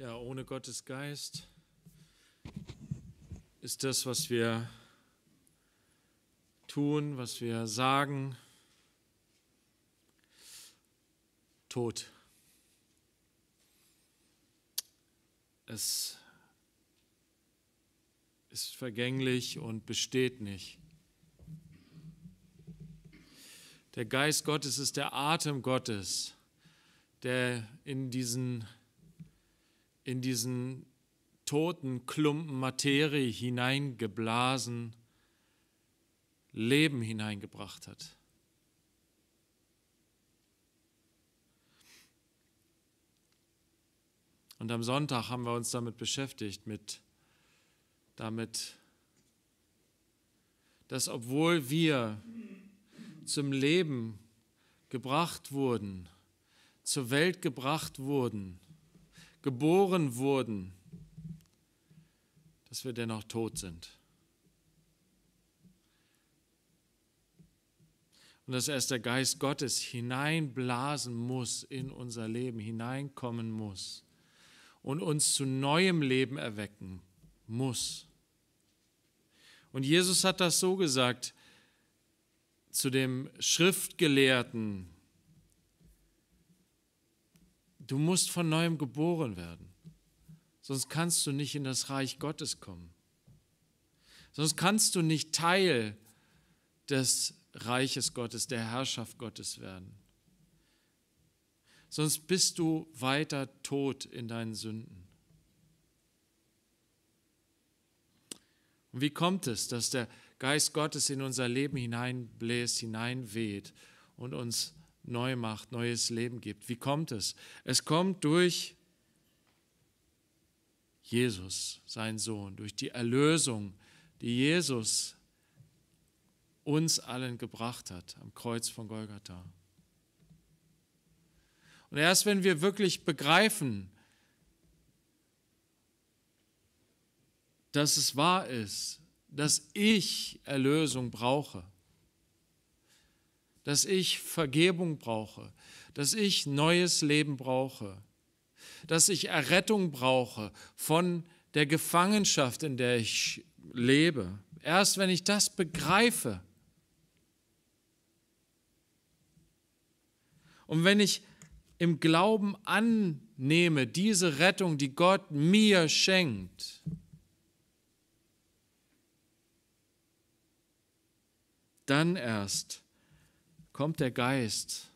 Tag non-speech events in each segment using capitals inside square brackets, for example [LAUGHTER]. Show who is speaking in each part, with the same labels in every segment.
Speaker 1: Ja, ohne Gottes Geist ist das, was wir tun, was wir sagen, tot. Es ist vergänglich und besteht nicht. Der Geist Gottes ist der Atem Gottes, der in diesen, in diesen toten Klumpen Materie hineingeblasen, Leben hineingebracht hat. Und am Sonntag haben wir uns damit beschäftigt, mit, damit, dass obwohl wir zum Leben gebracht wurden, zur Welt gebracht wurden, geboren wurden, dass wir dennoch tot sind. Und dass erst der Geist Gottes hineinblasen muss in unser Leben, hineinkommen muss und uns zu neuem Leben erwecken muss. Und Jesus hat das so gesagt zu dem Schriftgelehrten, du musst von neuem geboren werden, sonst kannst du nicht in das Reich Gottes kommen. Sonst kannst du nicht Teil des Reiches Gottes, der Herrschaft Gottes werden sonst bist du weiter tot in deinen Sünden. Und wie kommt es, dass der Geist Gottes in unser Leben hineinbläst, hineinweht und uns neu macht, neues Leben gibt? Wie kommt es? Es kommt durch Jesus, sein Sohn, durch die Erlösung, die Jesus uns allen gebracht hat am Kreuz von Golgatha. Und erst wenn wir wirklich begreifen, dass es wahr ist, dass ich Erlösung brauche, dass ich Vergebung brauche, dass ich neues Leben brauche, dass ich Errettung brauche von der Gefangenschaft, in der ich lebe. Erst wenn ich das begreife und wenn ich im Glauben annehme, diese Rettung, die Gott mir schenkt, dann erst kommt der Geist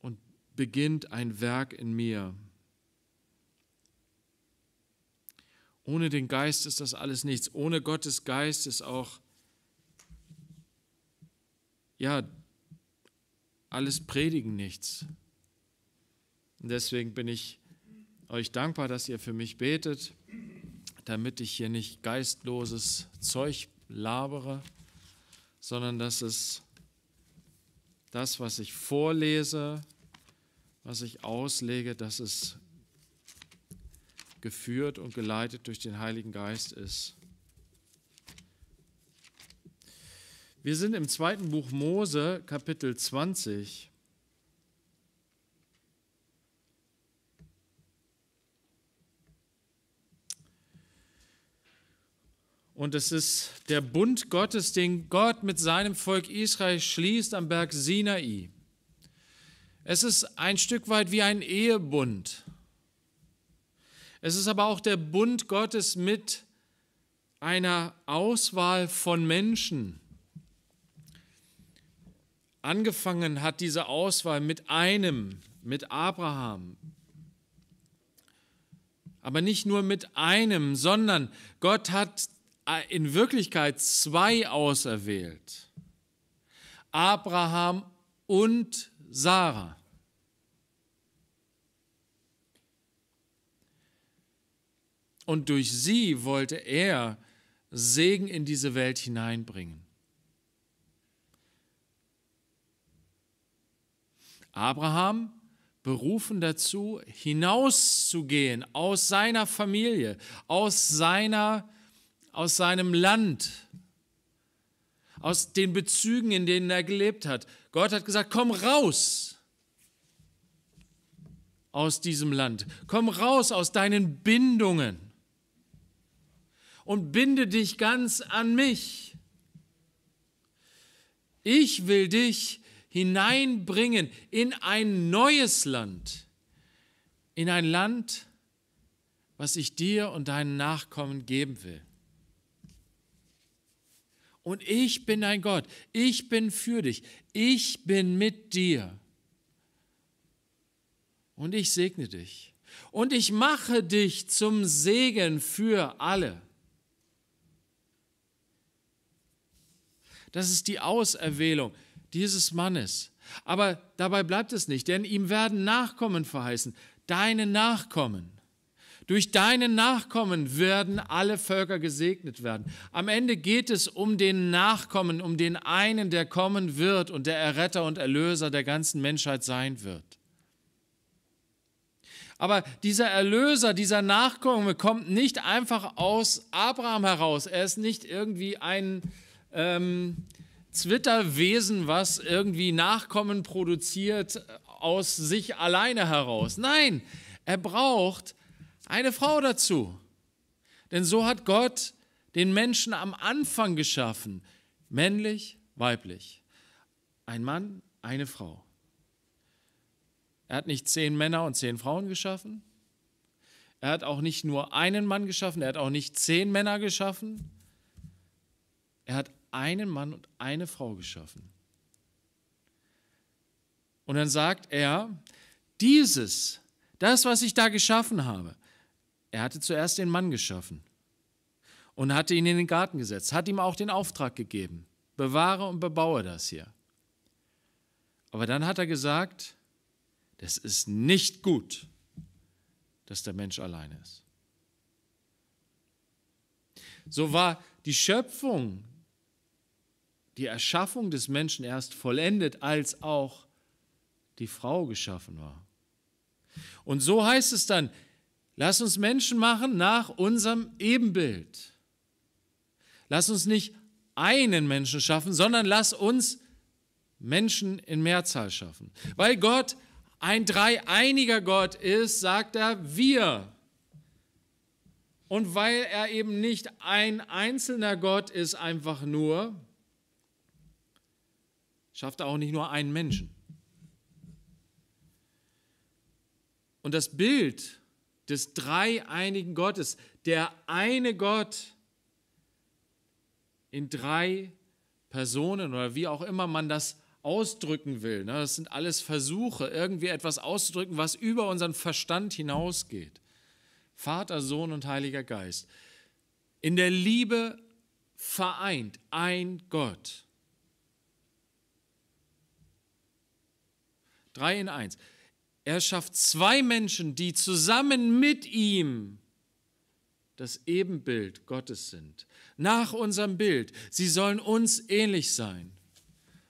Speaker 1: und beginnt ein Werk in mir. Ohne den Geist ist das alles nichts. Ohne Gottes Geist ist auch ja alles Predigen nichts. Und deswegen bin ich euch dankbar, dass ihr für mich betet, damit ich hier nicht geistloses Zeug labere, sondern dass es das, was ich vorlese, was ich auslege, dass es geführt und geleitet durch den Heiligen Geist ist. Wir sind im zweiten Buch Mose, Kapitel 20. Und es ist der Bund Gottes, den Gott mit seinem Volk Israel schließt am Berg Sinai. Es ist ein Stück weit wie ein Ehebund. Es ist aber auch der Bund Gottes mit einer Auswahl von Menschen. Angefangen hat diese Auswahl mit einem, mit Abraham. Aber nicht nur mit einem, sondern Gott hat in Wirklichkeit zwei auserwählt. Abraham und Sarah. Und durch sie wollte er Segen in diese Welt hineinbringen. Abraham berufen dazu, hinauszugehen aus seiner Familie, aus, seiner, aus seinem Land, aus den Bezügen, in denen er gelebt hat. Gott hat gesagt, komm raus aus diesem Land. Komm raus aus deinen Bindungen und binde dich ganz an mich. Ich will dich hineinbringen in ein neues Land, in ein Land, was ich dir und deinen Nachkommen geben will. Und ich bin dein Gott, ich bin für dich, ich bin mit dir. Und ich segne dich. Und ich mache dich zum Segen für alle. Das ist die Auserwählung dieses Mannes. Aber dabei bleibt es nicht, denn ihm werden Nachkommen verheißen, deine Nachkommen. Durch deine Nachkommen werden alle Völker gesegnet werden. Am Ende geht es um den Nachkommen, um den einen, der kommen wird und der Erretter und Erlöser der ganzen Menschheit sein wird. Aber dieser Erlöser, dieser Nachkomme kommt nicht einfach aus Abraham heraus. Er ist nicht irgendwie ein ähm, Zwitterwesen, was irgendwie Nachkommen produziert aus sich alleine heraus. Nein, er braucht eine Frau dazu. Denn so hat Gott den Menschen am Anfang geschaffen, männlich, weiblich. Ein Mann, eine Frau. Er hat nicht zehn Männer und zehn Frauen geschaffen. Er hat auch nicht nur einen Mann geschaffen, er hat auch nicht zehn Männer geschaffen. Er hat einen Mann und eine Frau geschaffen. Und dann sagt er, dieses, das, was ich da geschaffen habe, er hatte zuerst den Mann geschaffen und hatte ihn in den Garten gesetzt, hat ihm auch den Auftrag gegeben, bewahre und bebaue das hier. Aber dann hat er gesagt, das ist nicht gut, dass der Mensch alleine ist. So war die Schöpfung, die Erschaffung des Menschen erst vollendet, als auch die Frau geschaffen war. Und so heißt es dann, Lass uns Menschen machen nach unserem Ebenbild. Lass uns nicht einen Menschen schaffen, sondern lass uns Menschen in Mehrzahl schaffen. Weil Gott ein dreieiniger Gott ist, sagt er wir. Und weil er eben nicht ein einzelner Gott ist, einfach nur, schafft er auch nicht nur einen Menschen. Und das Bild des dreieinigen Gottes, der eine Gott in drei Personen oder wie auch immer man das ausdrücken will. Ne? Das sind alles Versuche, irgendwie etwas auszudrücken, was über unseren Verstand hinausgeht. Vater, Sohn und Heiliger Geist. In der Liebe vereint ein Gott. Drei in eins. Er schafft zwei Menschen, die zusammen mit ihm das Ebenbild Gottes sind. Nach unserem Bild. Sie sollen uns ähnlich sein.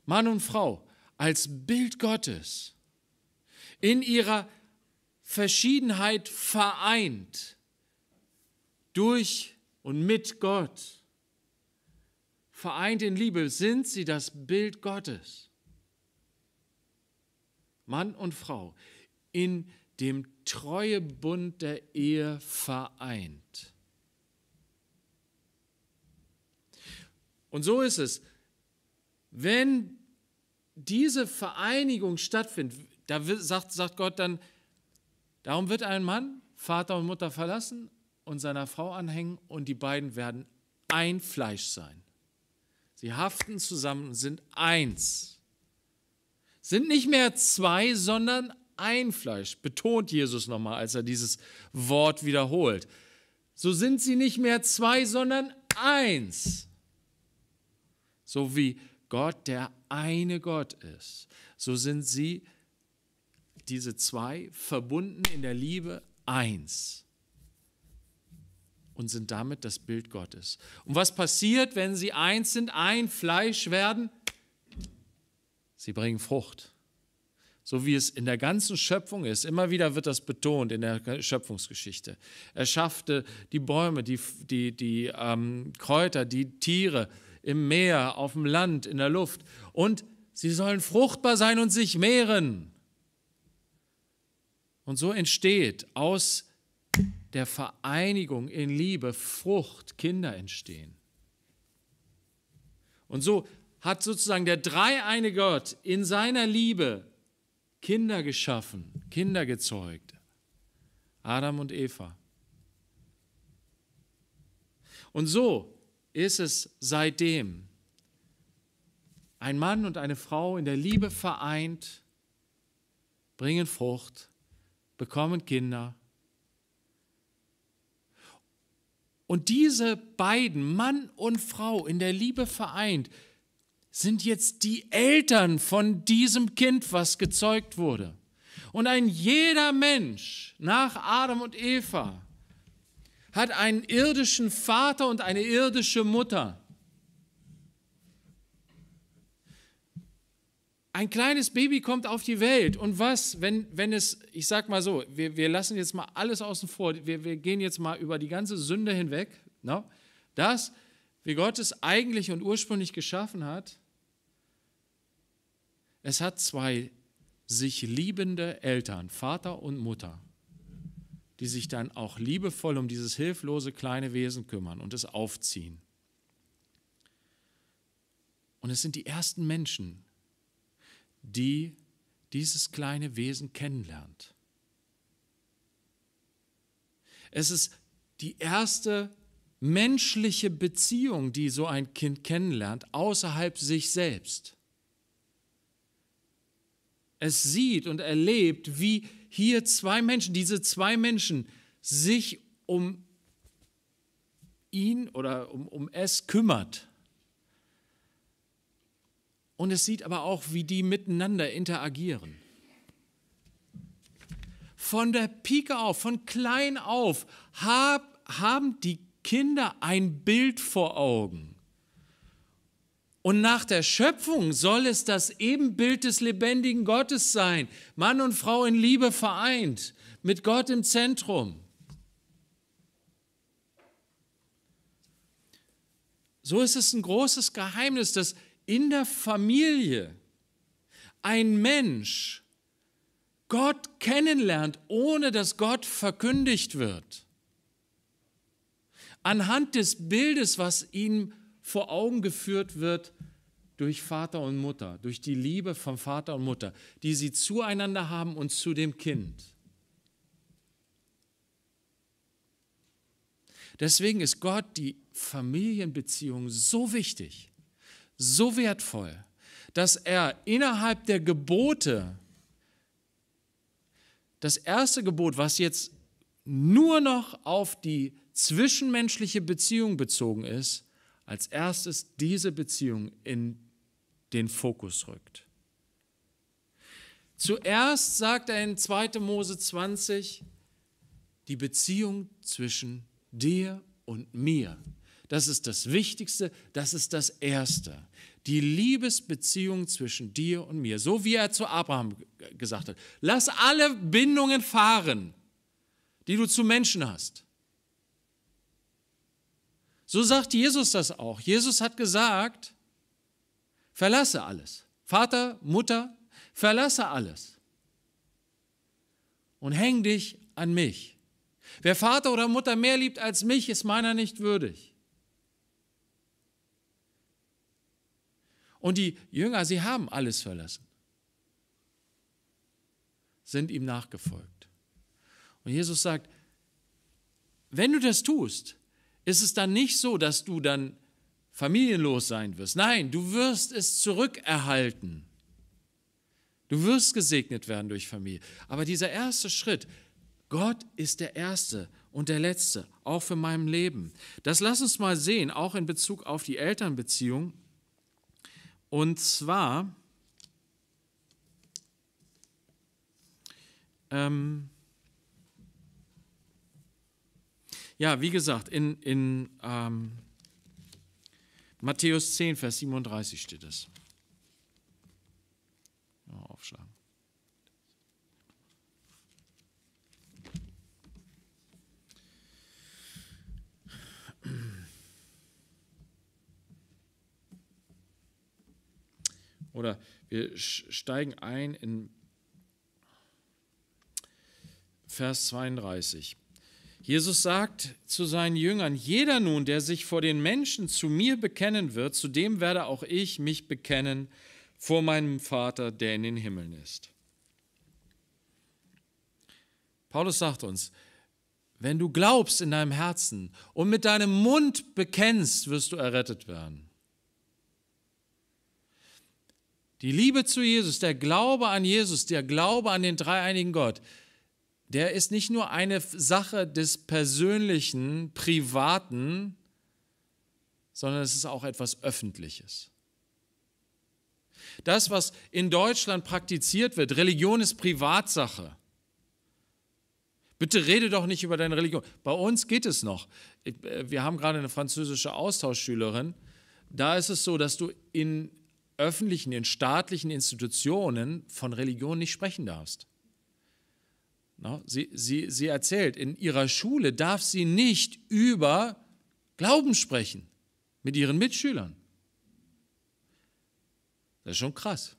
Speaker 1: Mann und Frau als Bild Gottes. In ihrer Verschiedenheit vereint. Durch und mit Gott. Vereint in Liebe sind sie das Bild Gottes. Mann und Frau in dem Treuebund der Ehe vereint. Und so ist es, wenn diese Vereinigung stattfindet, da sagt, sagt Gott dann, darum wird ein Mann Vater und Mutter verlassen und seiner Frau anhängen und die beiden werden ein Fleisch sein. Sie haften zusammen und sind eins. Sind nicht mehr zwei, sondern ein Fleisch, betont Jesus nochmal, als er dieses Wort wiederholt. So sind sie nicht mehr zwei, sondern eins. So wie Gott der eine Gott ist, so sind sie, diese zwei, verbunden in der Liebe eins und sind damit das Bild Gottes. Und was passiert, wenn sie eins sind, ein Fleisch werden? Sie bringen Frucht so wie es in der ganzen Schöpfung ist. Immer wieder wird das betont in der Schöpfungsgeschichte. Er schaffte die Bäume, die, die, die ähm, Kräuter, die Tiere im Meer, auf dem Land, in der Luft. Und sie sollen fruchtbar sein und sich mehren. Und so entsteht aus der Vereinigung in Liebe Frucht, Kinder entstehen. Und so hat sozusagen der dreieine Gott in seiner Liebe Kinder geschaffen, Kinder gezeugt. Adam und Eva. Und so ist es seitdem. Ein Mann und eine Frau in der Liebe vereint, bringen Frucht, bekommen Kinder. Und diese beiden, Mann und Frau, in der Liebe vereint, sind jetzt die Eltern von diesem Kind, was gezeugt wurde. Und ein jeder Mensch nach Adam und Eva hat einen irdischen Vater und eine irdische Mutter. Ein kleines Baby kommt auf die Welt und was, wenn, wenn es, ich sag mal so, wir, wir lassen jetzt mal alles außen vor, wir, wir gehen jetzt mal über die ganze Sünde hinweg, no? das, wie Gott es eigentlich und ursprünglich geschaffen hat, es hat zwei sich liebende Eltern, Vater und Mutter, die sich dann auch liebevoll um dieses hilflose kleine Wesen kümmern und es aufziehen. Und es sind die ersten Menschen, die dieses kleine Wesen kennenlernt. Es ist die erste menschliche Beziehung, die so ein Kind kennenlernt, außerhalb sich selbst es sieht und erlebt, wie hier zwei Menschen, diese zwei Menschen sich um ihn oder um, um es kümmert. Und es sieht aber auch, wie die miteinander interagieren. Von der Pike auf, von klein auf, hab, haben die Kinder ein Bild vor Augen. Und nach der Schöpfung soll es das Ebenbild des lebendigen Gottes sein. Mann und Frau in Liebe vereint, mit Gott im Zentrum. So ist es ein großes Geheimnis, dass in der Familie ein Mensch Gott kennenlernt, ohne dass Gott verkündigt wird. Anhand des Bildes, was ihm vor Augen geführt wird durch Vater und Mutter, durch die Liebe von Vater und Mutter, die sie zueinander haben und zu dem Kind. Deswegen ist Gott die Familienbeziehung so wichtig, so wertvoll, dass er innerhalb der Gebote, das erste Gebot, was jetzt nur noch auf die zwischenmenschliche Beziehung bezogen ist, als erstes diese Beziehung in den Fokus rückt. Zuerst sagt er in 2. Mose 20, die Beziehung zwischen dir und mir. Das ist das Wichtigste, das ist das Erste. Die Liebesbeziehung zwischen dir und mir. So wie er zu Abraham gesagt hat. Lass alle Bindungen fahren, die du zu Menschen hast. So sagt Jesus das auch. Jesus hat gesagt, verlasse alles. Vater, Mutter, verlasse alles. Und häng dich an mich. Wer Vater oder Mutter mehr liebt als mich, ist meiner nicht würdig. Und die Jünger, sie haben alles verlassen, sind ihm nachgefolgt. Und Jesus sagt, wenn du das tust, ist es dann nicht so, dass du dann familienlos sein wirst. Nein, du wirst es zurückerhalten. Du wirst gesegnet werden durch Familie. Aber dieser erste Schritt, Gott ist der erste und der letzte, auch für mein Leben. Das lass uns mal sehen, auch in Bezug auf die Elternbeziehung. Und zwar, ähm, Ja, wie gesagt, in, in ähm, Matthäus 10, Vers 37 steht es. Aufschlagen. Oder wir steigen ein in Vers 32. Jesus sagt zu seinen Jüngern, jeder nun, der sich vor den Menschen zu mir bekennen wird, zu dem werde auch ich mich bekennen vor meinem Vater, der in den Himmeln ist. Paulus sagt uns, wenn du glaubst in deinem Herzen und mit deinem Mund bekennst, wirst du errettet werden. Die Liebe zu Jesus, der Glaube an Jesus, der Glaube an den dreieinigen Gott, der ist nicht nur eine Sache des persönlichen, privaten, sondern es ist auch etwas Öffentliches. Das, was in Deutschland praktiziert wird, Religion ist Privatsache. Bitte rede doch nicht über deine Religion. Bei uns geht es noch. Äh, wir haben gerade eine französische Austauschschülerin. Da ist es so, dass du in öffentlichen, in staatlichen Institutionen von Religion nicht sprechen darfst. Sie, sie, sie erzählt, in ihrer Schule darf sie nicht über Glauben sprechen mit ihren Mitschülern. Das ist schon krass.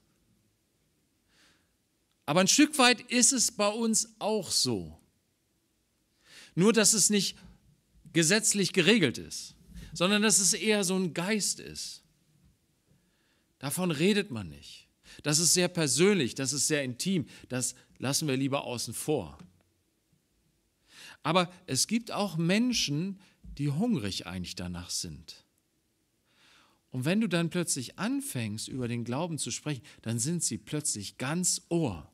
Speaker 1: Aber ein Stück weit ist es bei uns auch so. Nur, dass es nicht gesetzlich geregelt ist, sondern dass es eher so ein Geist ist. Davon redet man nicht. Das ist sehr persönlich, das ist sehr intim, das lassen wir lieber außen vor. Aber es gibt auch Menschen, die hungrig eigentlich danach sind. Und wenn du dann plötzlich anfängst, über den Glauben zu sprechen, dann sind sie plötzlich ganz ohr,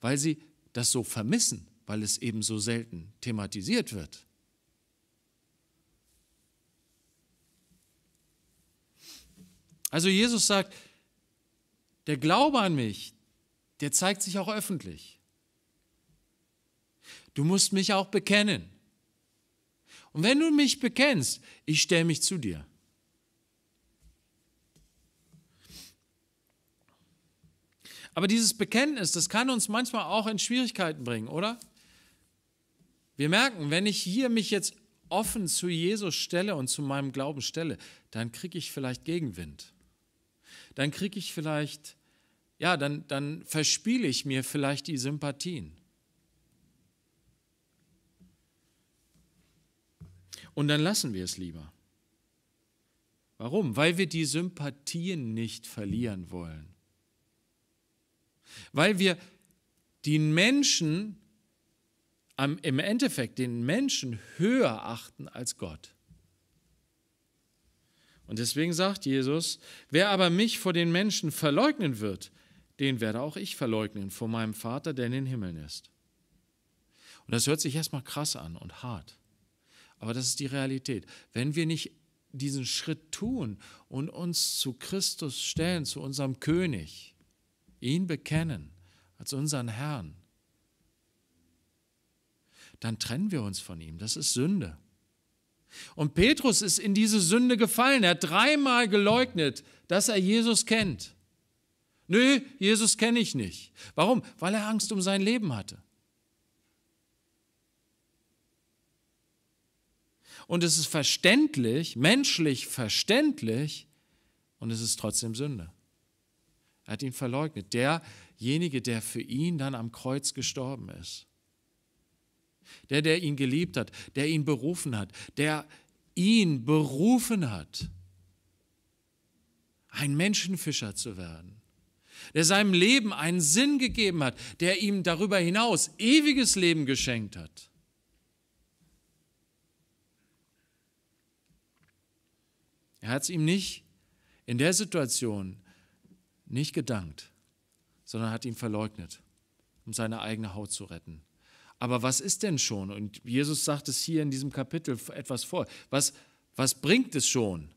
Speaker 1: weil sie das so vermissen, weil es eben so selten thematisiert wird. Also Jesus sagt, der Glaube an mich, der zeigt sich auch öffentlich. Du musst mich auch bekennen. Und wenn du mich bekennst, ich stelle mich zu dir. Aber dieses Bekenntnis, das kann uns manchmal auch in Schwierigkeiten bringen, oder? Wir merken, wenn ich hier mich jetzt offen zu Jesus stelle und zu meinem Glauben stelle, dann kriege ich vielleicht Gegenwind. Dann kriege ich vielleicht, ja, dann, dann verspiele ich mir vielleicht die Sympathien. Und dann lassen wir es lieber. Warum? Weil wir die Sympathien nicht verlieren wollen. Weil wir den Menschen, im Endeffekt den Menschen höher achten als Gott. Und deswegen sagt Jesus, wer aber mich vor den Menschen verleugnen wird, den werde auch ich verleugnen vor meinem Vater, der in den Himmeln ist. Und das hört sich erstmal krass an und hart. Aber das ist die Realität. Wenn wir nicht diesen Schritt tun und uns zu Christus stellen, zu unserem König, ihn bekennen als unseren Herrn, dann trennen wir uns von ihm. Das ist Sünde. Und Petrus ist in diese Sünde gefallen. Er hat dreimal geleugnet, dass er Jesus kennt. Nö, Jesus kenne ich nicht. Warum? Weil er Angst um sein Leben hatte. Und es ist verständlich, menschlich verständlich, und es ist trotzdem Sünde. Er hat ihn verleugnet. Derjenige, der für ihn dann am Kreuz gestorben ist. Der, der ihn geliebt hat, der ihn berufen hat, der ihn berufen hat, ein Menschenfischer zu werden, der seinem Leben einen Sinn gegeben hat, der ihm darüber hinaus ewiges Leben geschenkt hat. Er hat es ihm nicht in der Situation nicht gedankt, sondern hat ihn verleugnet, um seine eigene Haut zu retten. Aber was ist denn schon? Und Jesus sagt es hier in diesem Kapitel etwas vor. Was, was bringt es schon,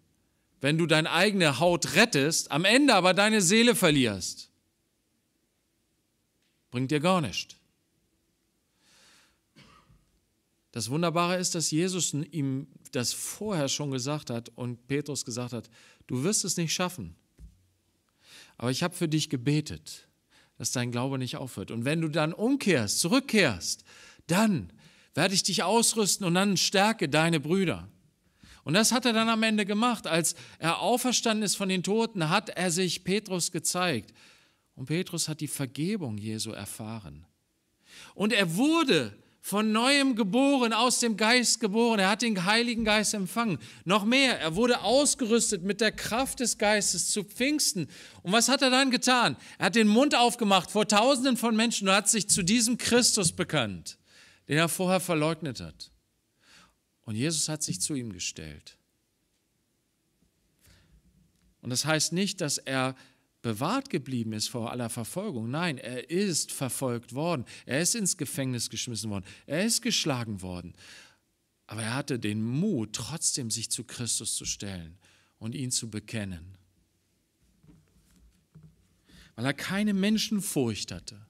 Speaker 1: wenn du deine eigene Haut rettest, am Ende aber deine Seele verlierst? Bringt dir gar nichts. Das Wunderbare ist, dass Jesus ihm das vorher schon gesagt hat und Petrus gesagt hat, du wirst es nicht schaffen. Aber ich habe für dich gebetet, dass dein Glaube nicht aufhört. Und wenn du dann umkehrst, zurückkehrst, dann werde ich dich ausrüsten und dann stärke deine Brüder. Und das hat er dann am Ende gemacht. Als er auferstanden ist von den Toten, hat er sich Petrus gezeigt. Und Petrus hat die Vergebung Jesu erfahren. Und er wurde von neuem geboren, aus dem Geist geboren. Er hat den Heiligen Geist empfangen. Noch mehr, er wurde ausgerüstet mit der Kraft des Geistes zu Pfingsten. Und was hat er dann getan? Er hat den Mund aufgemacht vor Tausenden von Menschen und hat sich zu diesem Christus bekannt, den er vorher verleugnet hat. Und Jesus hat sich zu ihm gestellt. Und das heißt nicht, dass er bewahrt geblieben ist vor aller Verfolgung. Nein, er ist verfolgt worden. Er ist ins Gefängnis geschmissen worden. Er ist geschlagen worden. Aber er hatte den Mut, trotzdem sich zu Christus zu stellen und ihn zu bekennen. Weil er keine Menschenfurcht hatte.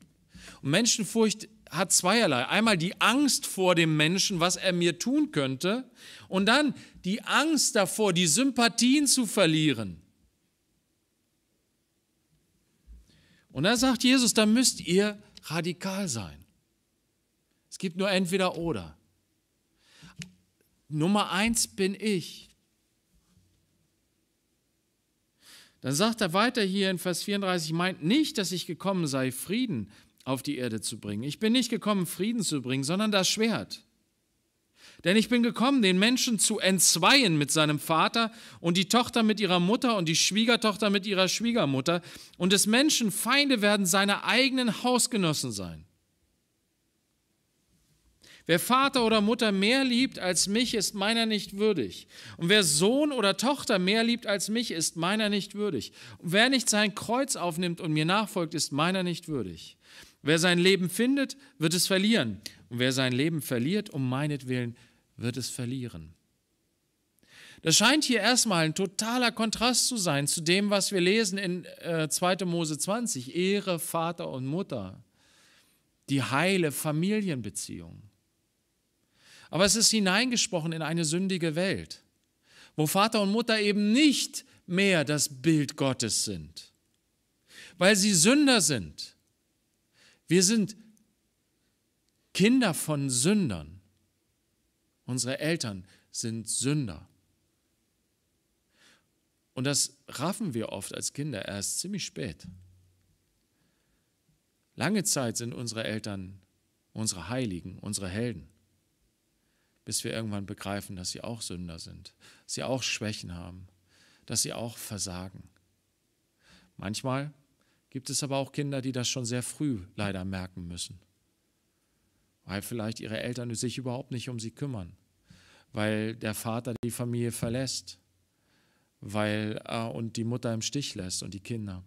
Speaker 1: Und Menschenfurcht hat zweierlei. Einmal die Angst vor dem Menschen, was er mir tun könnte, und dann die Angst davor, die Sympathien zu verlieren. Und da sagt Jesus, da müsst ihr radikal sein. Es gibt nur entweder oder. Nummer eins bin ich. Dann sagt er weiter hier in Vers 34, meint nicht, dass ich gekommen sei, Frieden auf die Erde zu bringen. Ich bin nicht gekommen, Frieden zu bringen, sondern das Schwert. Denn ich bin gekommen, den Menschen zu entzweien mit seinem Vater und die Tochter mit ihrer Mutter und die Schwiegertochter mit ihrer Schwiegermutter. Und des Menschen Feinde werden seine eigenen Hausgenossen sein. Wer Vater oder Mutter mehr liebt als mich, ist meiner nicht würdig. Und wer Sohn oder Tochter mehr liebt als mich, ist meiner nicht würdig. Und wer nicht sein Kreuz aufnimmt und mir nachfolgt, ist meiner nicht würdig. Wer sein Leben findet, wird es verlieren. Und wer sein Leben verliert, um meinetwillen, wird es verlieren. Das scheint hier erstmal ein totaler Kontrast zu sein zu dem, was wir lesen in äh, 2. Mose 20. Ehre Vater und Mutter. Die heile Familienbeziehung. Aber es ist hineingesprochen in eine sündige Welt, wo Vater und Mutter eben nicht mehr das Bild Gottes sind, weil sie Sünder sind. Wir sind Kinder von Sündern. Unsere Eltern sind Sünder. Und das raffen wir oft als Kinder erst ziemlich spät. Lange Zeit sind unsere Eltern unsere Heiligen, unsere Helden, bis wir irgendwann begreifen, dass sie auch Sünder sind, dass sie auch Schwächen haben, dass sie auch versagen. Manchmal gibt es aber auch Kinder, die das schon sehr früh leider merken müssen weil vielleicht ihre Eltern sich überhaupt nicht um sie kümmern, weil der Vater die Familie verlässt, weil äh, und die Mutter im Stich lässt und die Kinder,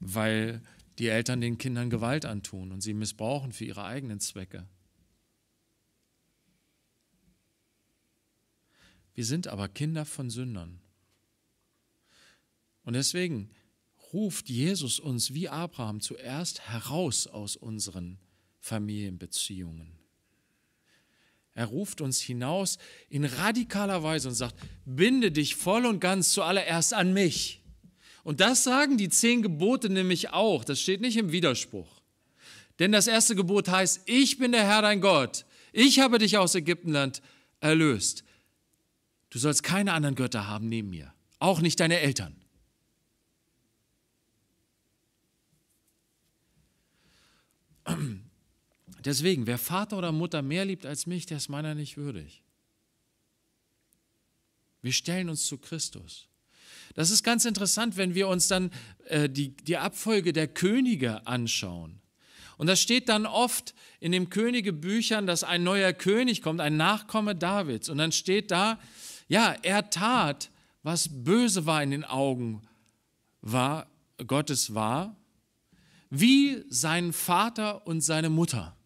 Speaker 1: weil die Eltern den Kindern Gewalt antun und sie missbrauchen für ihre eigenen Zwecke. Wir sind aber Kinder von Sündern. Und deswegen ruft Jesus uns wie Abraham zuerst heraus aus unseren Familienbeziehungen. Er ruft uns hinaus in radikaler Weise und sagt, binde dich voll und ganz zuallererst an mich. Und das sagen die zehn Gebote nämlich auch. Das steht nicht im Widerspruch. Denn das erste Gebot heißt, ich bin der Herr dein Gott. Ich habe dich aus Ägyptenland erlöst. Du sollst keine anderen Götter haben neben mir, auch nicht deine Eltern. [CLEARS THROAT] Deswegen, wer Vater oder Mutter mehr liebt als mich, der ist meiner nicht würdig. Wir stellen uns zu Christus. Das ist ganz interessant, wenn wir uns dann äh, die, die Abfolge der Könige anschauen. Und das steht dann oft in den Königebüchern, dass ein neuer König kommt, ein Nachkomme Davids. Und dann steht da, ja, er tat, was böse war in den Augen war, Gottes war, wie sein Vater und seine Mutter.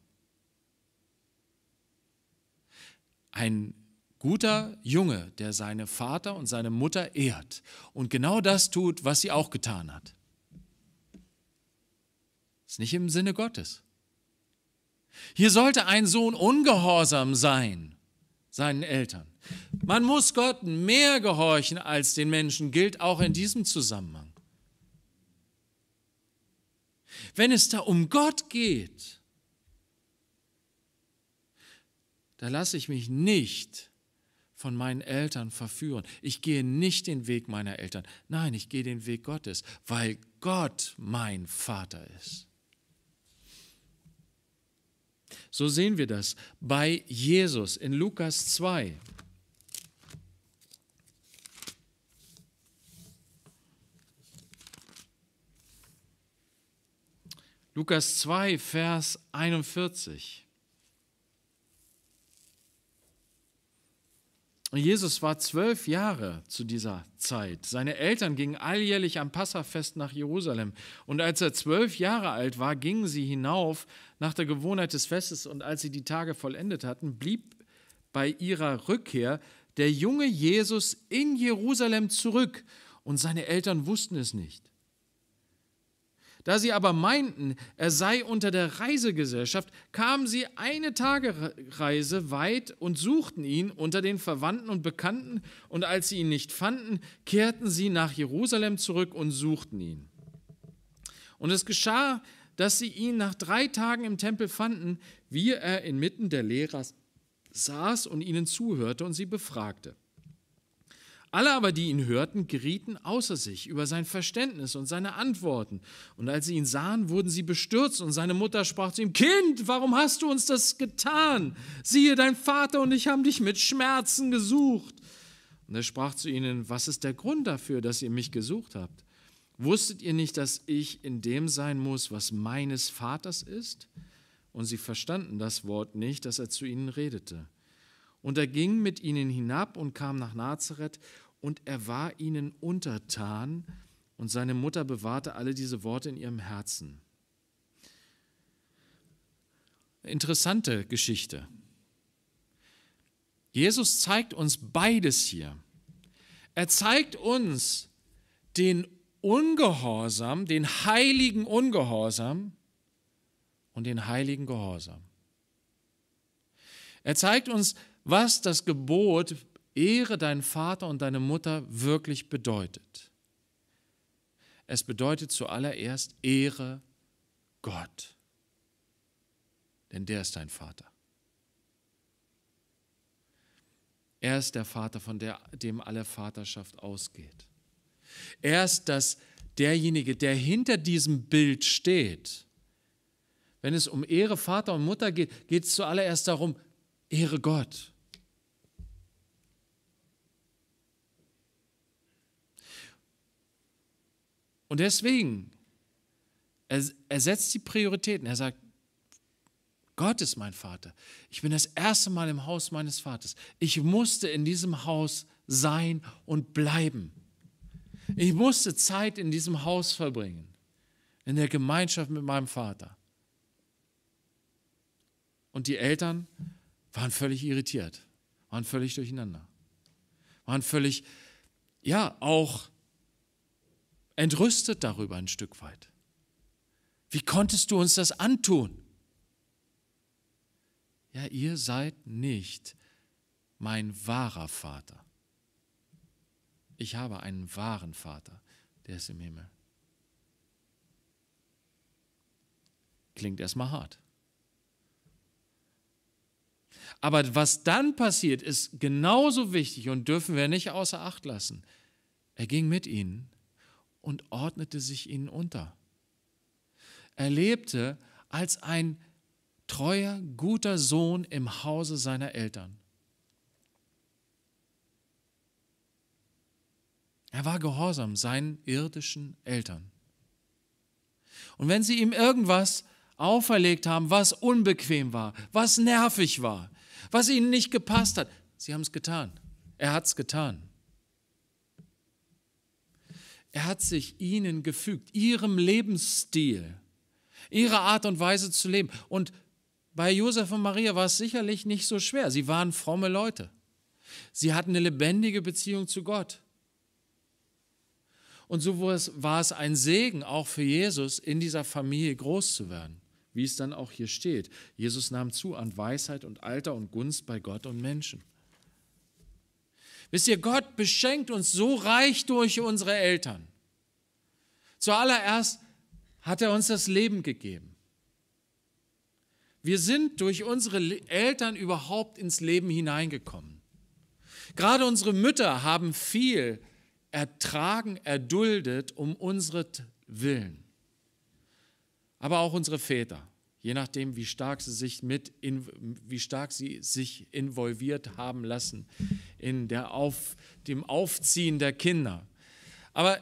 Speaker 1: ein guter Junge, der seine Vater und seine Mutter ehrt und genau das tut, was sie auch getan hat. Ist nicht im Sinne Gottes. Hier sollte ein Sohn ungehorsam sein, seinen Eltern. Man muss Gott mehr gehorchen als den Menschen, gilt auch in diesem Zusammenhang. Wenn es da um Gott geht, da lasse ich mich nicht von meinen Eltern verführen. Ich gehe nicht den Weg meiner Eltern. Nein, ich gehe den Weg Gottes, weil Gott mein Vater ist. So sehen wir das bei Jesus in Lukas 2. Lukas 2, Vers 41. Jesus war zwölf Jahre zu dieser Zeit. Seine Eltern gingen alljährlich am Passafest nach Jerusalem. Und als er zwölf Jahre alt war, gingen sie hinauf nach der Gewohnheit des Festes. Und als sie die Tage vollendet hatten, blieb bei ihrer Rückkehr der junge Jesus in Jerusalem zurück. Und seine Eltern wussten es nicht. Da sie aber meinten, er sei unter der Reisegesellschaft, kamen sie eine Tagereise weit und suchten ihn unter den Verwandten und Bekannten, und als sie ihn nicht fanden, kehrten sie nach Jerusalem zurück und suchten ihn. Und es geschah, dass sie ihn nach drei Tagen im Tempel fanden, wie er inmitten der Lehrer saß und ihnen zuhörte und sie befragte. Alle aber, die ihn hörten, gerieten außer sich über sein Verständnis und seine Antworten. Und als sie ihn sahen, wurden sie bestürzt und seine Mutter sprach zu ihm, Kind, warum hast du uns das getan? Siehe, dein Vater und ich haben dich mit Schmerzen gesucht. Und er sprach zu ihnen, was ist der Grund dafür, dass ihr mich gesucht habt? Wusstet ihr nicht, dass ich in dem sein muss, was meines Vaters ist? Und sie verstanden das Wort nicht, das er zu ihnen redete. Und er ging mit ihnen hinab und kam nach Nazareth und er war ihnen untertan und seine Mutter bewahrte alle diese Worte in ihrem Herzen. Interessante Geschichte. Jesus zeigt uns beides hier. Er zeigt uns den Ungehorsam, den heiligen Ungehorsam und den heiligen Gehorsam. Er zeigt uns, was das Gebot Ehre deinen Vater und deine Mutter wirklich bedeutet. Es bedeutet zuallererst Ehre Gott, denn der ist dein Vater. Er ist der Vater, von der, dem alle Vaterschaft ausgeht. Er ist das, derjenige, der hinter diesem Bild steht. Wenn es um Ehre Vater und Mutter geht, geht es zuallererst darum, Ehre Gott. Und deswegen, er, er setzt die Prioritäten. Er sagt, Gott ist mein Vater. Ich bin das erste Mal im Haus meines Vaters. Ich musste in diesem Haus sein und bleiben. Ich musste Zeit in diesem Haus verbringen, in der Gemeinschaft mit meinem Vater. Und die Eltern waren völlig irritiert, waren völlig durcheinander, waren völlig, ja, auch entrüstet darüber ein Stück weit. Wie konntest du uns das antun? Ja, ihr seid nicht mein wahrer Vater. Ich habe einen wahren Vater, der ist im Himmel. Klingt erstmal hart. Aber was dann passiert, ist genauso wichtig und dürfen wir nicht außer Acht lassen. Er ging mit ihnen und ordnete sich ihnen unter. Er lebte als ein treuer, guter Sohn im Hause seiner Eltern. Er war gehorsam seinen irdischen Eltern. Und wenn sie ihm irgendwas auferlegt haben, was unbequem war, was nervig war, was ihnen nicht gepasst hat, sie haben es getan. Er hat es getan. Er hat sich ihnen gefügt, ihrem Lebensstil, ihrer Art und Weise zu leben. Und bei Josef und Maria war es sicherlich nicht so schwer. Sie waren fromme Leute. Sie hatten eine lebendige Beziehung zu Gott. Und so war es ein Segen auch für Jesus, in dieser Familie groß zu werden, wie es dann auch hier steht. Jesus nahm zu an Weisheit und Alter und Gunst bei Gott und Menschen. Wisst ihr, Gott beschenkt uns so reich durch unsere Eltern. Zuallererst hat er uns das Leben gegeben. Wir sind durch unsere Eltern überhaupt ins Leben hineingekommen. Gerade unsere Mütter haben viel ertragen, erduldet um unsere Willen. Aber auch unsere Väter. Je nachdem, wie stark sie sich mit, in, wie stark sie sich involviert haben lassen in der Auf, dem Aufziehen der Kinder. Aber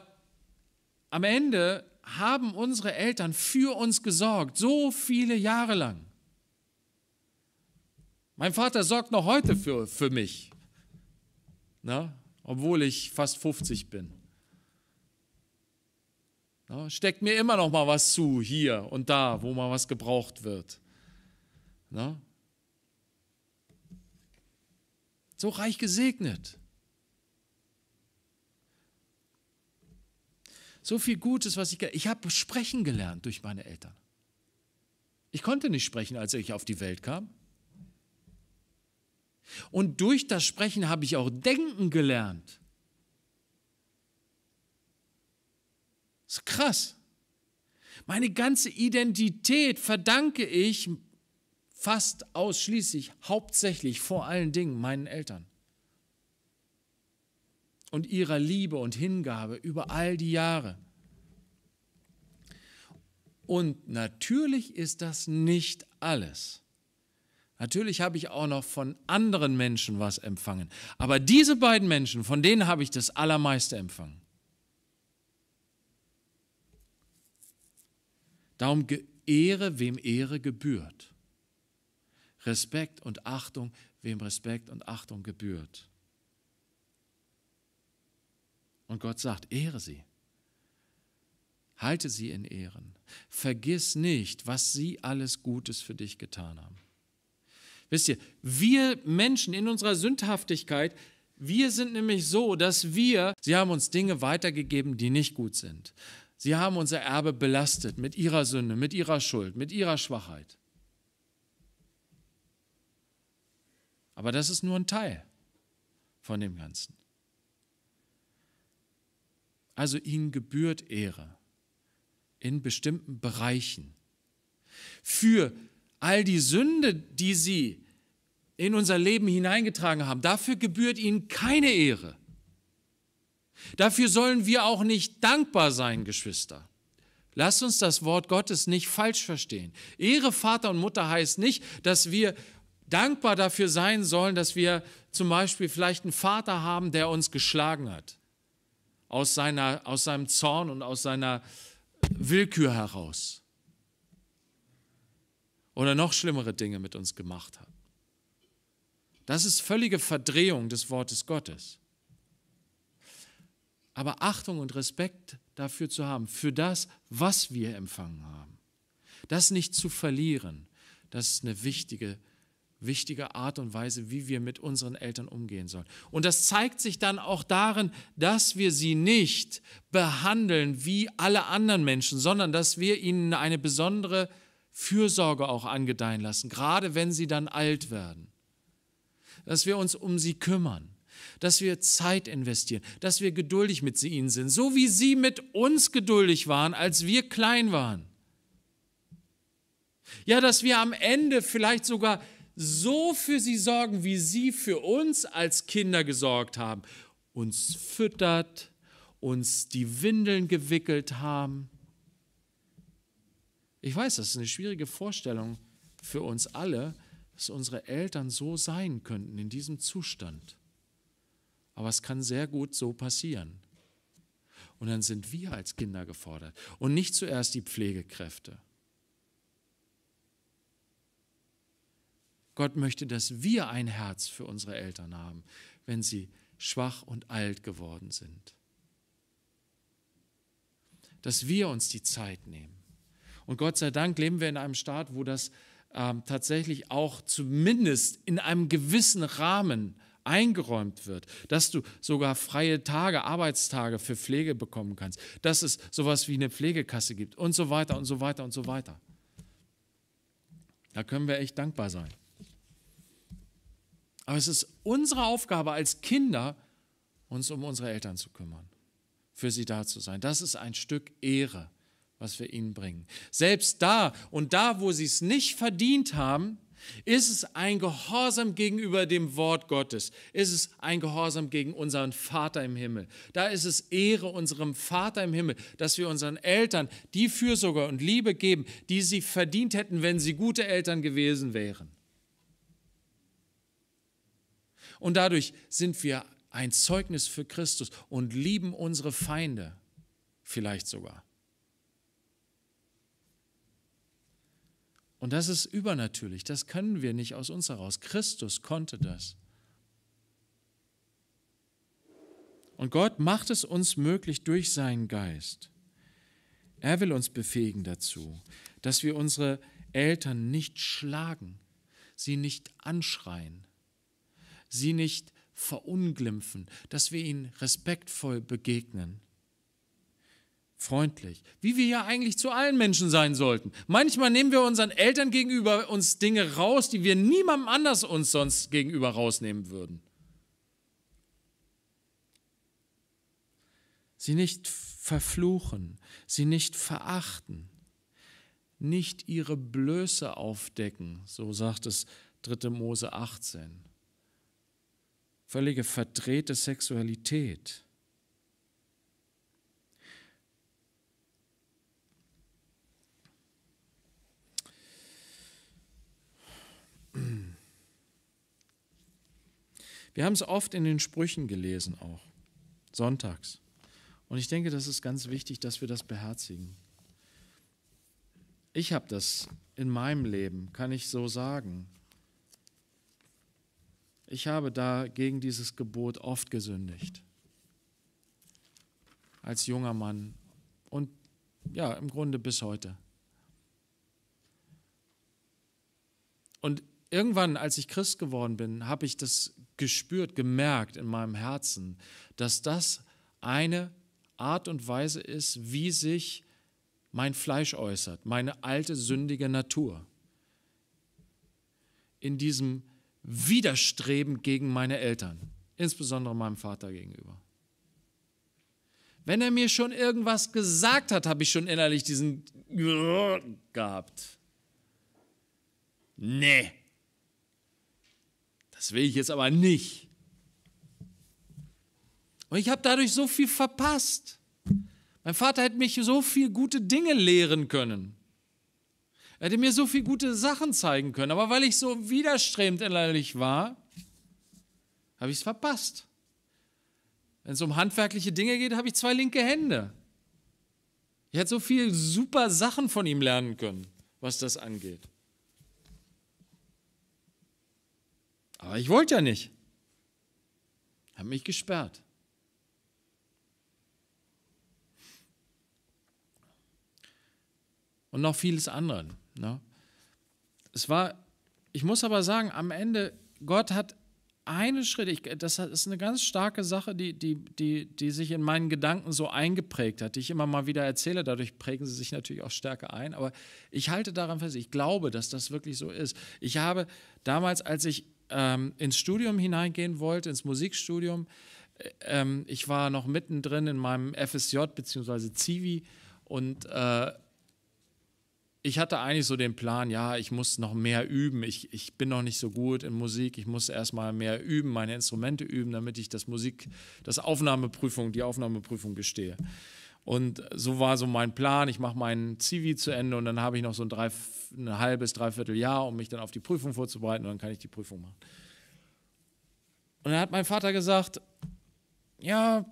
Speaker 1: am Ende haben unsere Eltern für uns gesorgt, so viele Jahre lang. Mein Vater sorgt noch heute für, für mich, na, obwohl ich fast 50 bin. Na, steckt mir immer noch mal was zu hier und da, wo mal was gebraucht wird. Na? So reich gesegnet. So viel Gutes, was ich. Ich habe sprechen gelernt durch meine Eltern. Ich konnte nicht sprechen, als ich auf die Welt kam. Und durch das Sprechen habe ich auch denken gelernt. Das ist krass. Meine ganze Identität verdanke ich fast ausschließlich, hauptsächlich vor allen Dingen meinen Eltern und ihrer Liebe und Hingabe über all die Jahre. Und natürlich ist das nicht alles. Natürlich habe ich auch noch von anderen Menschen was empfangen. Aber diese beiden Menschen, von denen habe ich das Allermeiste empfangen. Darum Ehre, wem Ehre gebührt. Respekt und Achtung, wem Respekt und Achtung gebührt. Und Gott sagt, ehre sie. Halte sie in Ehren. Vergiss nicht, was sie alles Gutes für dich getan haben. Wisst ihr, wir Menschen in unserer Sündhaftigkeit, wir sind nämlich so, dass wir, sie haben uns Dinge weitergegeben, die nicht gut sind. Sie haben unser Erbe belastet mit ihrer Sünde, mit ihrer Schuld, mit ihrer Schwachheit. Aber das ist nur ein Teil von dem Ganzen. Also ihnen gebührt Ehre in bestimmten Bereichen. Für all die Sünde, die sie in unser Leben hineingetragen haben, dafür gebührt ihnen keine Ehre. Dafür sollen wir auch nicht dankbar sein, Geschwister. Lasst uns das Wort Gottes nicht falsch verstehen. Ehre Vater und Mutter heißt nicht, dass wir dankbar dafür sein sollen, dass wir zum Beispiel vielleicht einen Vater haben, der uns geschlagen hat aus, seiner, aus seinem Zorn und aus seiner Willkür heraus. Oder noch schlimmere Dinge mit uns gemacht hat. Das ist völlige Verdrehung des Wortes Gottes. Aber Achtung und Respekt dafür zu haben, für das, was wir empfangen haben. Das nicht zu verlieren, das ist eine wichtige wichtige Art und Weise, wie wir mit unseren Eltern umgehen sollen. Und das zeigt sich dann auch darin, dass wir sie nicht behandeln wie alle anderen Menschen, sondern dass wir ihnen eine besondere Fürsorge auch angedeihen lassen, gerade wenn sie dann alt werden. Dass wir uns um sie kümmern, dass wir Zeit investieren, dass wir geduldig mit ihnen sind, so wie sie mit uns geduldig waren, als wir klein waren. Ja, dass wir am Ende vielleicht sogar so für sie sorgen, wie sie für uns als Kinder gesorgt haben, uns füttert, uns die Windeln gewickelt haben. Ich weiß, das ist eine schwierige Vorstellung für uns alle, dass unsere Eltern so sein könnten in diesem Zustand. Aber es kann sehr gut so passieren. Und dann sind wir als Kinder gefordert und nicht zuerst die Pflegekräfte. Gott möchte, dass wir ein Herz für unsere Eltern haben, wenn sie schwach und alt geworden sind. Dass wir uns die Zeit nehmen. Und Gott sei Dank leben wir in einem Staat, wo das ähm, tatsächlich auch zumindest in einem gewissen Rahmen eingeräumt wird, dass du sogar freie Tage, Arbeitstage für Pflege bekommen kannst, dass es sowas wie eine Pflegekasse gibt und so weiter und so weiter und so weiter. Da können wir echt dankbar sein. Aber es ist unsere Aufgabe als Kinder, uns um unsere Eltern zu kümmern, für sie da zu sein. Das ist ein Stück Ehre, was wir ihnen bringen. Selbst da und da, wo sie es nicht verdient haben, Ist es ein Gehorsam gegenüber dem Wort Gottes? Ist es ein Gehorsam gegen unseren Vater im Himmel? Da ist es Ehre unserem Vater im Himmel, dass wir unseren Eltern die Fürsorge und Liebe geben, die sie verdient hätten, wenn sie gute Eltern gewesen wären. Und dadurch sind wir ein Zeugnis für Christus und lieben unsere Feinde vielleicht sogar. Und das ist übernatürlich, das können wir nicht aus uns heraus. Christus konnte das. Und Gott macht es uns möglich durch seinen Geist. Er will uns befähigen dazu, dass wir unsere Eltern nicht schlagen, sie nicht anschreien, sie nicht verunglimpfen, dass wir ihnen respektvoll begegnen, freundlich, wie wir ja eigentlich zu allen Menschen sein sollten. Manchmal nehmen wir unseren Eltern gegenüber uns Dinge raus, die wir niemandem anders uns sonst gegenüber rausnehmen würden. Sie nicht verfluchen, sie nicht verachten, nicht ihre Blöße aufdecken, so sagt es 3. Mose 18. Völlige verdrehte Sexualität Wir haben es oft in den Sprüchen gelesen auch, sonntags. Und ich denke, das ist ganz wichtig, dass wir das beherzigen. Ich habe das in meinem Leben, kann ich so sagen. Ich habe da gegen dieses Gebot oft gesündigt. Als junger Mann und ja, im Grunde bis heute. Und irgendwann, als ich Christ geworden bin, habe ich das gespürt, gemerkt in meinem Herzen, dass das eine Art und Weise ist, wie sich mein Fleisch äußert, meine alte sündige Natur. In diesem Widerstreben gegen meine Eltern, insbesondere meinem Vater gegenüber. Wenn er mir schon irgendwas gesagt hat, habe ich schon innerlich diesen gehabt. Nee, das will ich jetzt aber nicht. Und ich habe dadurch so viel verpasst. Mein Vater hätte mich so viel gute Dinge lehren können. Er hätte mir so viele gute Sachen zeigen können. Aber weil ich so widerstrebend innerlich war, habe ich es verpasst. Wenn es um handwerkliche Dinge geht, habe ich zwei linke Hände. Ich hätte so viele super Sachen von ihm lernen können, was das angeht. Aber ich wollte ja nicht. Habe mich gesperrt. Und noch vieles andere. Ne? Es war, ich muss aber sagen, am Ende, Gott hat eine Schritt, ich, das ist eine ganz starke Sache, die, die, die, die sich in meinen Gedanken so eingeprägt hat, die ich immer mal wieder erzähle. Dadurch prägen sie sich natürlich auch stärker ein. Aber ich halte daran fest, ich glaube, dass das wirklich so ist. Ich habe damals, als ich ähm, ins Studium hineingehen wollte, ins Musikstudium. Äh, ähm, ich war noch mittendrin in meinem FSJ bzw. Zivi und äh, ich hatte eigentlich so den Plan, ja, ich muss noch mehr üben. Ich, ich bin noch nicht so gut in Musik. Ich muss erstmal mehr üben, meine Instrumente üben, damit ich das Musik, das Aufnahmeprüfung, die Aufnahmeprüfung bestehe. Und so war so mein Plan. Ich mache meinen Zivi zu Ende und dann habe ich noch so ein, drei, ein halbes, dreiviertel Jahr, um mich dann auf die Prüfung vorzubereiten und dann kann ich die Prüfung machen. Und dann hat mein Vater gesagt, ja,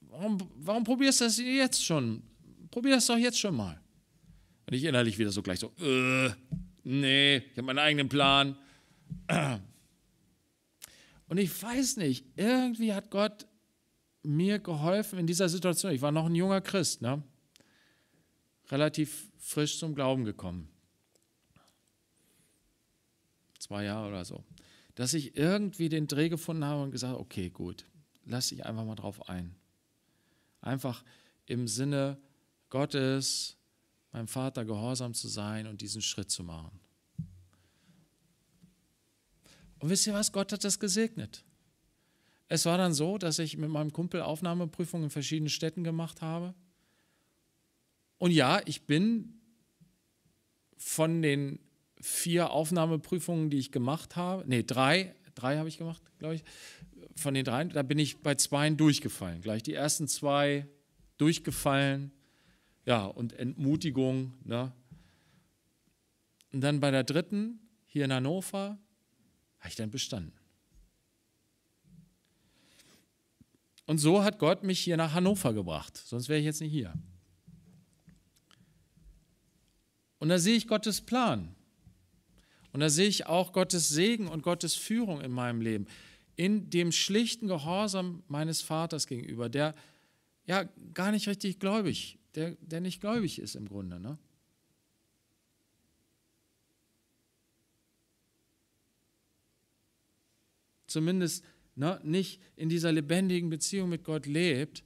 Speaker 1: warum, warum probierst du das jetzt schon? Probier das doch jetzt schon mal. Und ich innerlich wieder so gleich so, äh, nee, ich habe meinen eigenen Plan. [CLEARS THROAT] Und ich weiß nicht, irgendwie hat Gott mir geholfen in dieser Situation. Ich war noch ein junger Christ, ne? relativ frisch zum Glauben gekommen. Zwei Jahre oder so. Dass ich irgendwie den Dreh gefunden habe und gesagt, okay, gut, lass dich einfach mal drauf ein. Einfach im Sinne Gottes, meinem Vater gehorsam zu sein und diesen Schritt zu machen. Und wisst ihr was? Gott hat das gesegnet. Es war dann so, dass ich mit meinem Kumpel Aufnahmeprüfungen in verschiedenen Städten gemacht habe. Und ja, ich bin von den vier Aufnahmeprüfungen, die ich gemacht habe. Nee, drei, drei habe ich gemacht, glaube ich. Von den dreien, da bin ich bei zweien durchgefallen. Gleich die ersten zwei durchgefallen. Ja, und Entmutigung. Ne? Und dann bei der dritten, hier in Hannover, habe ich dann bestanden. Und so hat Gott mich hier nach Hannover gebracht, sonst wäre ich jetzt nicht hier. Und da sehe ich Gottes Plan. Und da sehe ich auch Gottes Segen und Gottes Führung in meinem Leben. In dem schlichten Gehorsam meines Vaters gegenüber, der ja gar nicht richtig gläubig, der, der nicht gläubig ist im Grunde. Ne? Zumindest ne, nicht in dieser lebendigen Beziehung mit Gott lebt,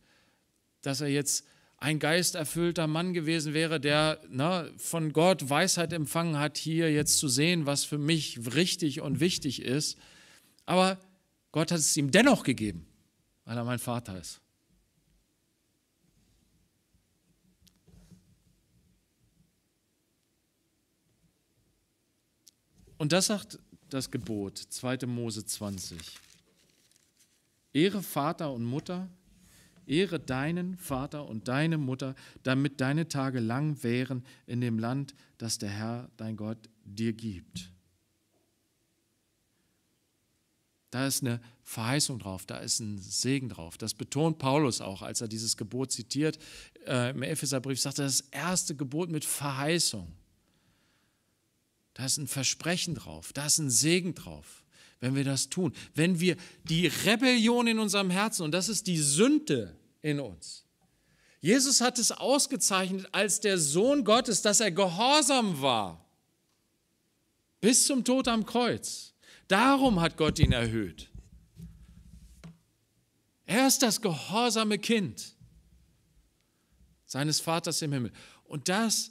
Speaker 1: dass er jetzt ein geisterfüllter Mann gewesen wäre, der ne, von Gott Weisheit empfangen hat, hier jetzt zu sehen, was für mich richtig und wichtig ist. Aber Gott hat es ihm dennoch gegeben, weil er mein Vater ist. Und das sagt das Gebot, 2. Mose 20. Ehre Vater und Mutter, Ehre deinen Vater und deine Mutter, damit deine Tage lang wären in dem Land, das der Herr, dein Gott, dir gibt. Da ist eine Verheißung drauf, da ist ein Segen drauf. Das betont Paulus auch, als er dieses Gebot zitiert. Äh, Im Epheserbrief sagt er, das erste Gebot mit Verheißung. Da ist ein Versprechen drauf, da ist ein Segen drauf wenn wir das tun. Wenn wir die Rebellion in unserem Herzen, und das ist die Sünde in uns. Jesus hat es ausgezeichnet als der Sohn Gottes, dass er gehorsam war. Bis zum Tod am Kreuz. Darum hat Gott ihn erhöht. Er ist das gehorsame Kind seines Vaters im Himmel. Und das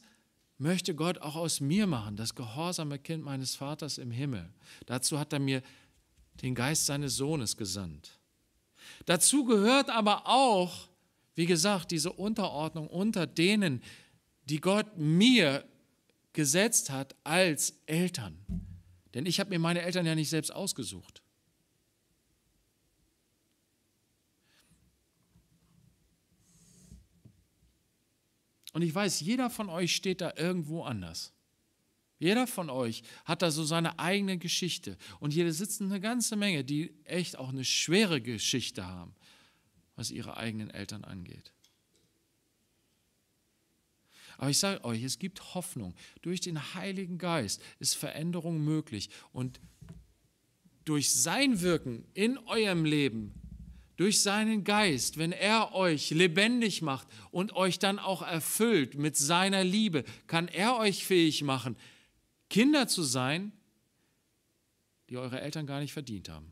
Speaker 1: möchte Gott auch aus mir machen, das gehorsame Kind meines Vaters im Himmel. Dazu hat er mir den Geist seines Sohnes gesandt. Dazu gehört aber auch, wie gesagt, diese Unterordnung unter denen, die Gott mir gesetzt hat als Eltern. Denn ich habe mir meine Eltern ja nicht selbst ausgesucht. Und ich weiß, jeder von euch steht da irgendwo anders. Jeder von euch hat da so seine eigene Geschichte. Und hier sitzen eine ganze Menge, die echt auch eine schwere Geschichte haben, was ihre eigenen Eltern angeht. Aber ich sage euch, es gibt Hoffnung. Durch den Heiligen Geist ist Veränderung möglich. Und durch sein Wirken in eurem Leben, durch seinen Geist, wenn er euch lebendig macht und euch dann auch erfüllt mit seiner Liebe, kann er euch fähig machen, Kinder zu sein, die eure Eltern gar nicht verdient haben.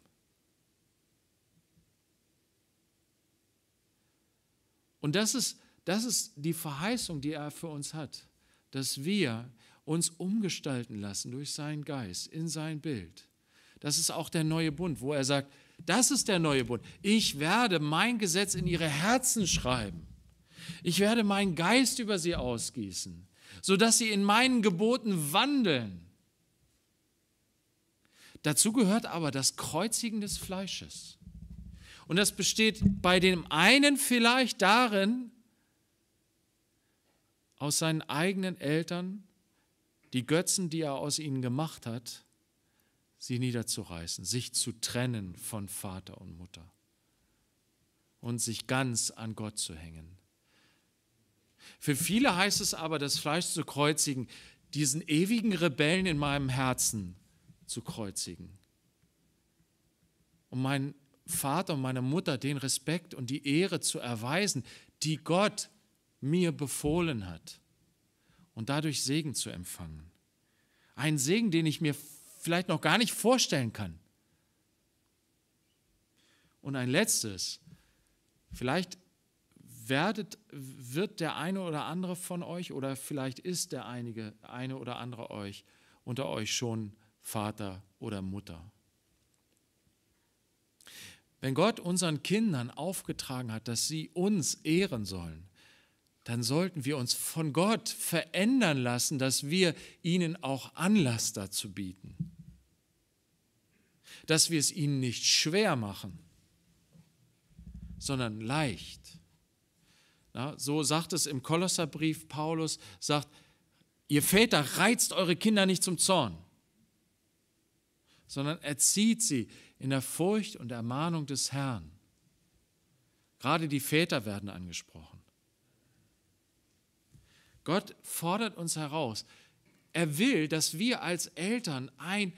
Speaker 1: Und das ist, das ist die Verheißung, die er für uns hat, dass wir uns umgestalten lassen durch seinen Geist, in sein Bild. Das ist auch der neue Bund, wo er sagt, das ist der neue Bund. Ich werde mein Gesetz in ihre Herzen schreiben. Ich werde meinen Geist über sie ausgießen sodass sie in meinen Geboten wandeln. Dazu gehört aber das Kreuzigen des Fleisches. Und das besteht bei dem einen vielleicht darin, aus seinen eigenen Eltern die Götzen, die er aus ihnen gemacht hat, sie niederzureißen, sich zu trennen von Vater und Mutter und sich ganz an Gott zu hängen. Für viele heißt es aber, das Fleisch zu kreuzigen, diesen ewigen Rebellen in meinem Herzen zu kreuzigen. Um meinen Vater und meiner Mutter den Respekt und die Ehre zu erweisen, die Gott mir befohlen hat und dadurch Segen zu empfangen. Ein Segen, den ich mir vielleicht noch gar nicht vorstellen kann. Und ein letztes, vielleicht werdet, wird der eine oder andere von euch oder vielleicht ist der einige, eine oder andere euch unter euch schon Vater oder Mutter. Wenn Gott unseren Kindern aufgetragen hat, dass sie uns ehren sollen, dann sollten wir uns von Gott verändern lassen, dass wir ihnen auch Anlass dazu bieten. Dass wir es ihnen nicht schwer machen, sondern leicht. Ja, so sagt es im Kolosserbrief Paulus, sagt, ihr Väter reizt eure Kinder nicht zum Zorn, sondern erzieht sie in der Furcht und Ermahnung des Herrn. Gerade die Väter werden angesprochen. Gott fordert uns heraus. Er will, dass wir als Eltern ein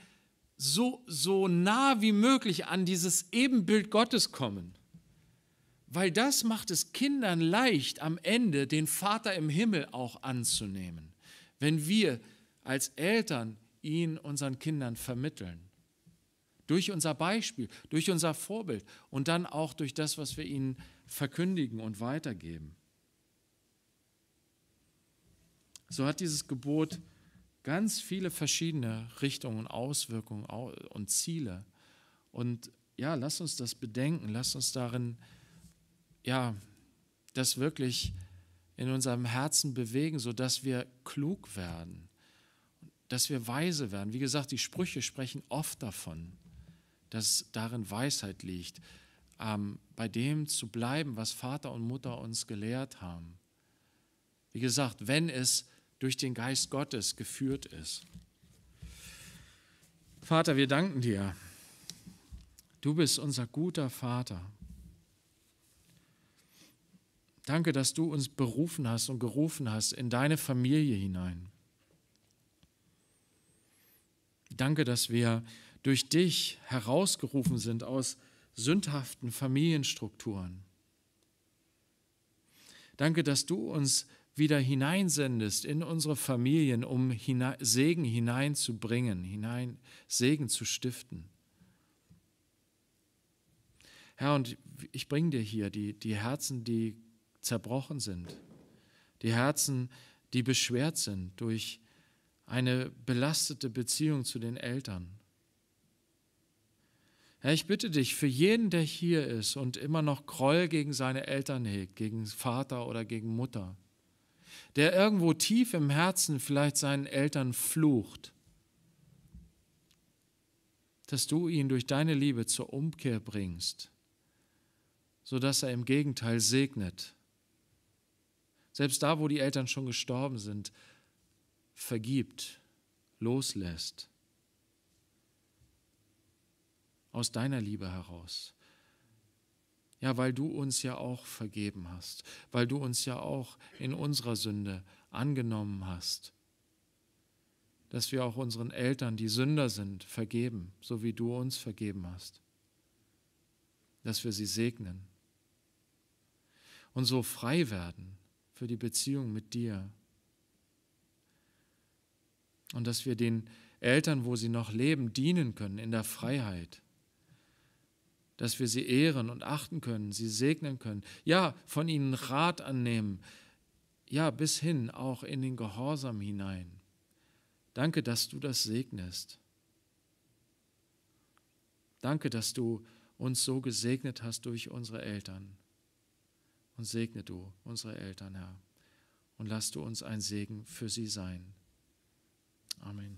Speaker 1: so, so nah wie möglich an dieses Ebenbild Gottes kommen. Weil das macht es Kindern leicht, am Ende den Vater im Himmel auch anzunehmen, wenn wir als Eltern ihn unseren Kindern vermitteln. Durch unser Beispiel, durch unser Vorbild und dann auch durch das, was wir ihnen verkündigen und weitergeben. So hat dieses Gebot ganz viele verschiedene Richtungen, Auswirkungen und Ziele. Und ja, lass uns das bedenken, lass uns darin, ja, das wirklich in unserem Herzen bewegen, sodass wir klug werden, dass wir weise werden. Wie gesagt, die Sprüche sprechen oft davon, dass darin Weisheit liegt, ähm, bei dem zu bleiben, was Vater und Mutter uns gelehrt haben. Wie gesagt, wenn es durch den Geist Gottes geführt ist. Vater, wir danken dir. Du bist unser guter Vater. Danke, dass du uns berufen hast und gerufen hast in deine Familie hinein. Danke, dass wir durch dich herausgerufen sind aus sündhaften Familienstrukturen. Danke, dass du uns wieder hineinsendest in unsere Familien, um hinein, Segen hineinzubringen, hinein, Segen zu stiften. Herr, und ich bringe dir hier die, die Herzen, die zerbrochen sind, die Herzen, die beschwert sind durch eine belastete Beziehung zu den Eltern. Herr, ich bitte dich für jeden, der hier ist und immer noch Groll gegen seine Eltern hegt, gegen Vater oder gegen Mutter, der irgendwo tief im Herzen vielleicht seinen Eltern flucht, dass du ihn durch deine Liebe zur Umkehr bringst, sodass er im Gegenteil segnet. Selbst da, wo die Eltern schon gestorben sind, vergibt, loslässt. Aus deiner Liebe heraus. Ja, weil du uns ja auch vergeben hast, weil du uns ja auch in unserer Sünde angenommen hast, dass wir auch unseren Eltern, die Sünder sind, vergeben, so wie du uns vergeben hast, dass wir sie segnen und so frei werden für die Beziehung mit dir und dass wir den Eltern, wo sie noch leben, dienen können in der Freiheit dass wir sie ehren und achten können, sie segnen können, ja, von ihnen Rat annehmen, ja, bis hin auch in den Gehorsam hinein. Danke, dass du das segnest. Danke, dass du uns so gesegnet hast durch unsere Eltern. Und segne du unsere Eltern, Herr, und lass du uns ein Segen für sie sein. Amen.